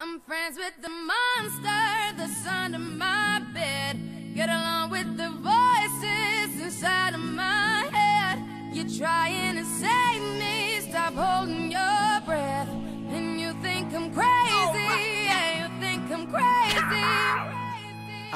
I'm friends with the monster that's under my bed.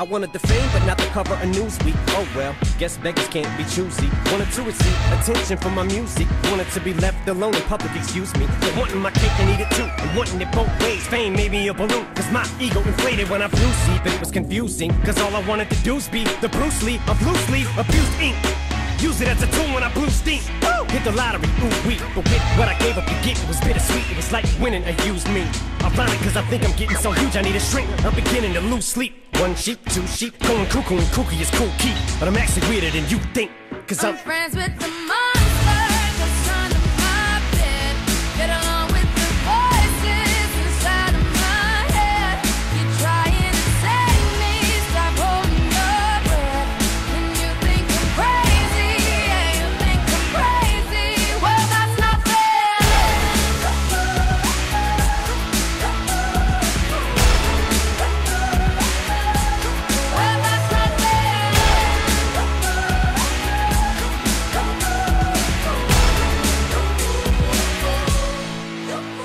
I wanted the fame, but not the cover of Newsweek. Oh well, guess beggars can't be choosy. Wanted to receive attention from my music. Wanted to be left alone in public, excuse me. But wanting my cake and eat it too. And wanting it both ways. Fame made me a balloon. Cause my ego inflated when I flew see. But it was confusing. Cause all I wanted to do was be the Bruce Lee of loose leaf, abused ink. Use it as a tool when I blew steam. Hit the lottery, ooh wee. But with what I gave up to get, it was bittersweet. It was like winning a used me. Ironic, cause I think I'm getting so huge, I need a shrink. I'm beginning to lose sleep. One sheep, two sheep, going cuckoo and kooky is Kool Keith. But I'm actually weirder than you think. Cause I'm I'm friends with the monster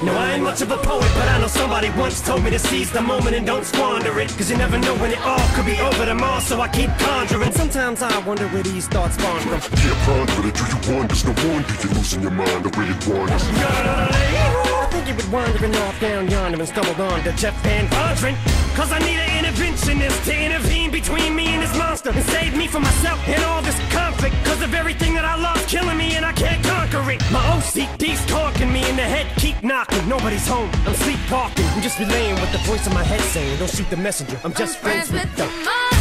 No, I ain't much of a poet, but I know somebody once told me to seize the moment and don't squander it. Cause you never know when it all could be over tomorrow, so I keep conjuring. Sometimes I wonder where these thoughts spawn from. Yeah, ponder it, do you wonder? No wonder you're losing your mind the way it wanders. I think you would wandering off down yonder and stumbled on to Jeff Van Vonderen. Cause I need an interventionist to intervene between me and this monster and save me from myself and all this conflict. Cause of everything My OCD's talking me in the head, keep knocking. Nobody's home, I'm sleepwalking. I'm just relaying what the voice in my head saying. Don't shoot the messenger, I'm just I'm friends, with the the.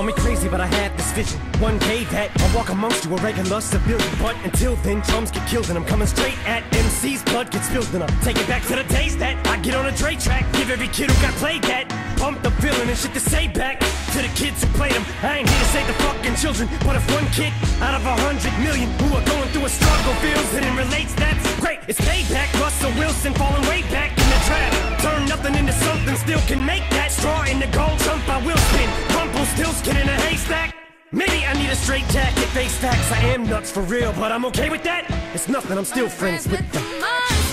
Call me crazy, but I had this vision. One day that I'll walk amongst you, a regular civilian. But until then, drums get killed, and I'm coming straight at MC's blood gets spilled, and I'm taking back to the days that I get on a Dre track. Give every kid who got played that. Pump the feeling and shit to say back to the kids who played them. I ain't here to save the fucking children, but if one kid out of a hundred million who are going through a struggle feels it and relates, that's great. It's payback. Russell Wilson falling way back in the trap. Turn nothing into something, still can make that straw in the gold jump. I will spin. Face facts. I am nuts for real, but I'm okay with that. It's nothing, I'm still friends with the them.